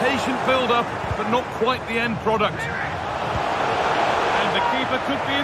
patient build-up, but not quite the end product. And the keeper could be in